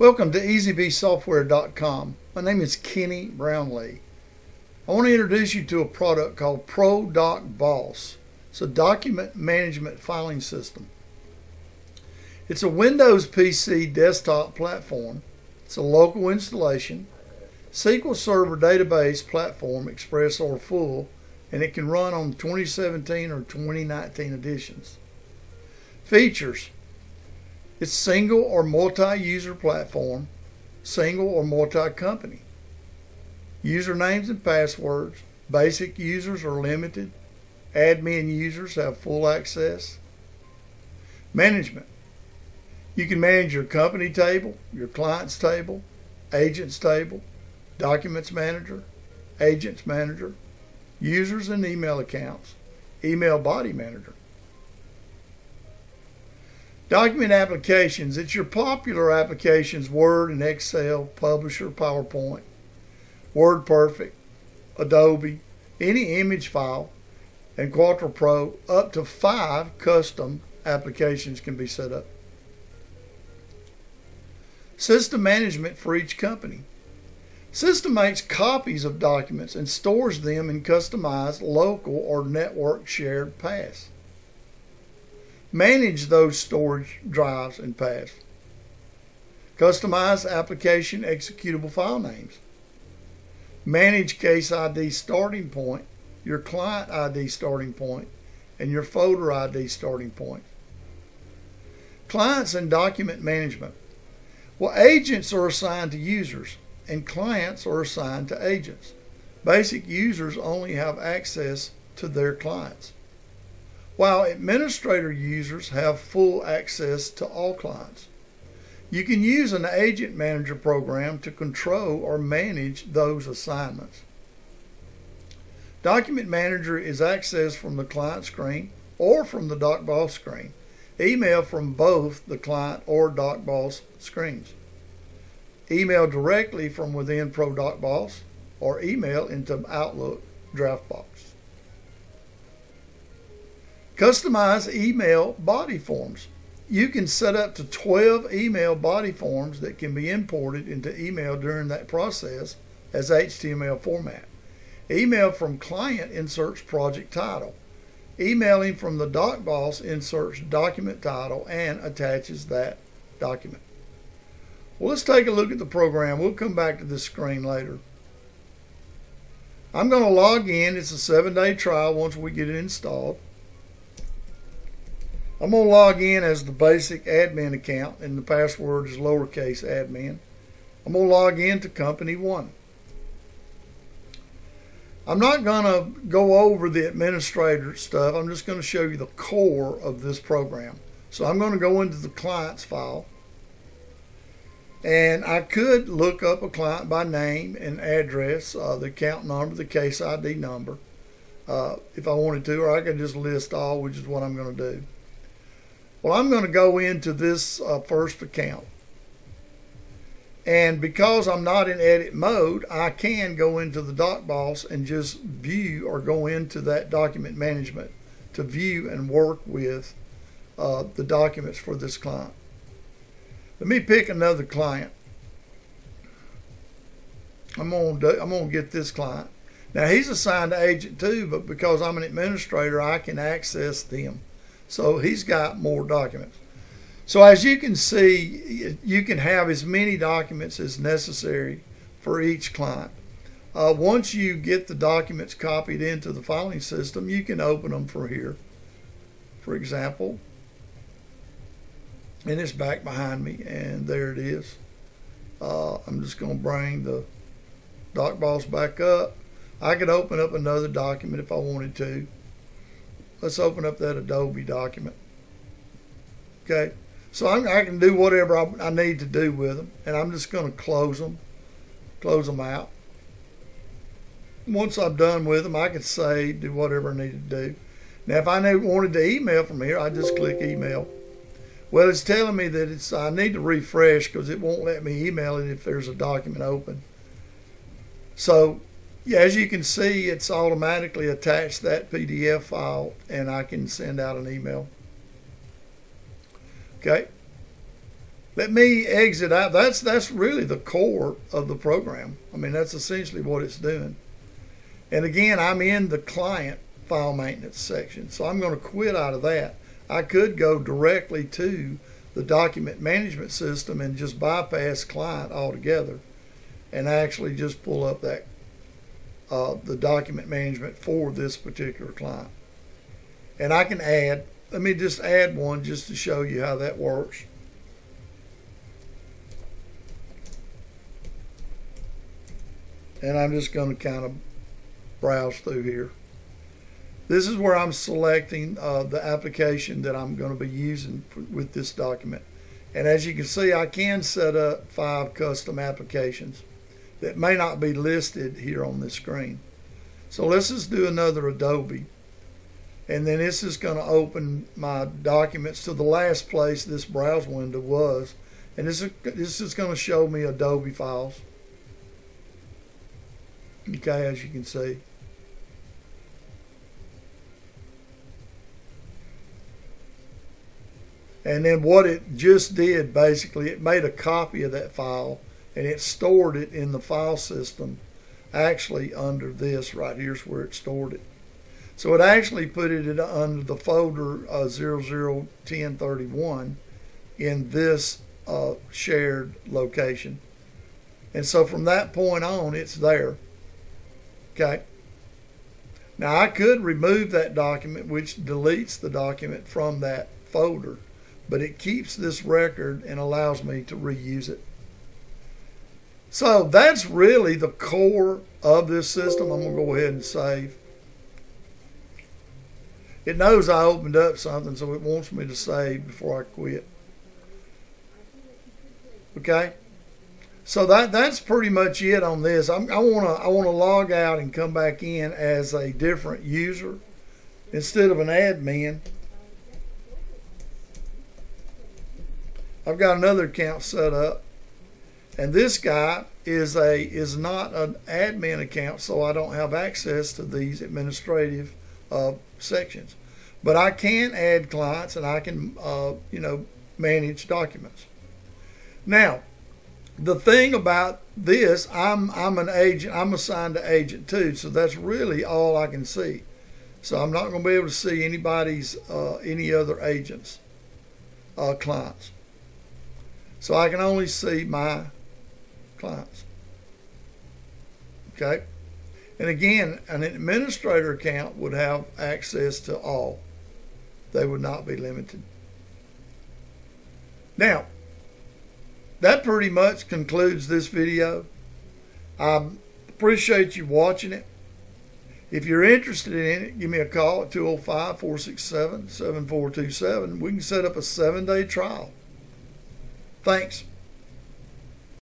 Welcome to EasyBeeSoftware.com. My name is Kenny Brownlee. I want to introduce you to a product called ProDocBoss. It's a document management filing system. It's a Windows PC desktop platform. It's a local installation, SQL Server database platform, Express or full, and it can run on 2017 or 2019 editions. Features It's single or multi user platform, single or multi company. Usernames and passwords. Basic users are limited. Admin users have full access. Management. You can manage your company table, your clients table, agents table, documents manager, agents manager, users and email accounts, email body manager. Document applications. It's your popular applications Word and Excel, Publisher, PowerPoint, WordPerfect, Adobe, any image file, and Quattro Pro. Up to five custom applications can be set up. System management for each company. System makes copies of documents and stores them in customized local or network shared paths. Manage those storage drives and paths. Customize application executable file names. Manage case ID starting point, your client ID starting point, and your folder ID starting point. Clients and document management. Well, agents are assigned to users and clients are assigned to agents. Basic users only have access to their clients, while administrator users have full access to all clients. You can use an agent manager program to control or manage those assignments. Document Manager is accessed from the client screen or from the DocBoss screen. Email from both the client or DocBoss screens. Email directly from within ProDocBoss or email into Outlook Draftbox. Customize email body forms. You can set up to 12 email body forms that can be imported into email during that process as HTML format. Email from client inserts project title. Emailing from the doc boss inserts document title and attaches that document. Well, let's take a look at the program. We'll come back to this screen later. I'm going to log in. It's a seven-day trial once we get it installed. I'm going to log in as the basic admin account, and the password is lowercase admin. I'm going to log in to company one. I'm not going to go over the administrator stuff. I'm just going to show you the core of this program. So I'm going to go into the clients file. And I could look up a client by name and address, uh, the account number, the case ID number, uh, if I wanted to, or I could just list all, which is what I'm going to do. Well, I'm going to go into this uh, first account. And because I'm not in edit mode, I can go into the DocBoss and just view or go into that document management to view and work with uh, the documents for this client. Let me pick another client. I'm gonna I'm gonna get this client. Now he's assigned to agent two, but because I'm an administrator, I can access them. So he's got more documents. So as you can see, you can have as many documents as necessary for each client. Uh, once you get the documents copied into the filing system, you can open them for here. For example, and it's back behind me and there it is uh, I'm just going to bring the DocBoss back up I could open up another document if I wanted to let's open up that Adobe document. Okay? So I'm, i can do whatever I, I need to do with them and I'm just going to close them close them out. Once I'm done with them I can say do whatever I need to do. Now if I wanted to email from here I just click email. Well, it's telling me that it's I need to refresh because it won't let me email it if there's a document open. So, yeah, as you can see, it's automatically attached that PDF file, and I can send out an email. Okay. let me exit out. That's that's really the core of the program. I mean, that's essentially what it's doing. And again, I'm in the client file maintenance section, so I'm going to quit out of that. I could go directly to the document management system and just bypass client altogether and actually just pull up that uh, the document management for this particular client. And I can add, let me just add one just to show you how that works. And I'm just going to kind of browse through here. This is where I'm selecting uh, the application that I'm going to be using for, with this document. And as you can see, I can set up five custom applications that may not be listed here on this screen. So let's just do another Adobe. And then this is going to open my documents to the last place this browse window was. And this is, this is going to show me Adobe files. Okay, as you can see. And then what it just did basically, it made a copy of that file and it stored it in the file system actually under this right here's where it stored it. So it actually put it under the folder uh, 001031 in this uh, shared location. And so from that point on, it's there. Okay. Now I could remove that document, which deletes the document from that folder, but it keeps this record and allows me to reuse it. So that's really the core of this system. I'm going to go ahead and save. It knows I opened up something, so it wants me to save before I quit. Okay? So that that's pretty much it on this. I'm, i want to I want to log out and come back in as a different user instead of an admin. I've got another account set up, and this guy is a is not an admin account, so I don't have access to these administrative uh, sections. But I can add clients, and I can uh, you know manage documents. Now the thing about this, I'm I'm an agent. I'm assigned to agent two, so that's really all I can see. So I'm not going to be able to see anybody's uh, any other agents uh, clients. So I can only see my clients. Okay. And again, an administrator account would have access to all. They would not be limited. Now, that pretty much concludes this video. I appreciate you watching it. If you're interested in it, give me a call at 205 467 7427. We can set up a seven day trial. Thanks.